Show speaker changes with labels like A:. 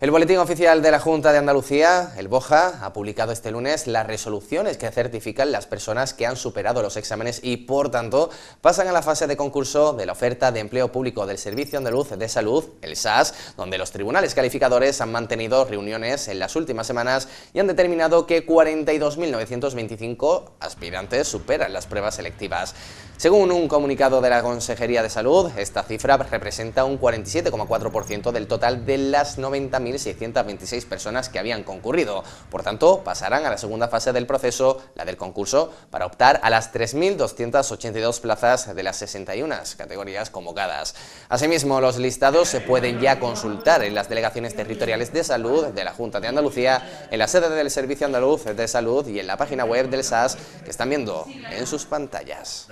A: El Boletín Oficial de la Junta de Andalucía, el BOJA, ha publicado este lunes las resoluciones que certifican las personas que han superado los exámenes y, por tanto, pasan a la fase de concurso de la oferta de empleo público del Servicio Andaluz de Salud, el SAS, donde los tribunales calificadores han mantenido reuniones en las últimas semanas y han determinado que 42.925 aspirantes superan las pruebas selectivas. Según un comunicado de la Consejería de Salud, esta cifra representa un 47,4% del total de las 90.626 personas que habían concurrido. Por tanto, pasarán a la segunda fase del proceso, la del concurso, para optar a las 3.282 plazas de las 61 categorías convocadas. Asimismo, los listados se pueden ya consultar en las delegaciones territoriales de salud de la Junta de Andalucía, en la sede del Servicio Andaluz de Salud y en la página web del SAS que están viendo en sus pantallas.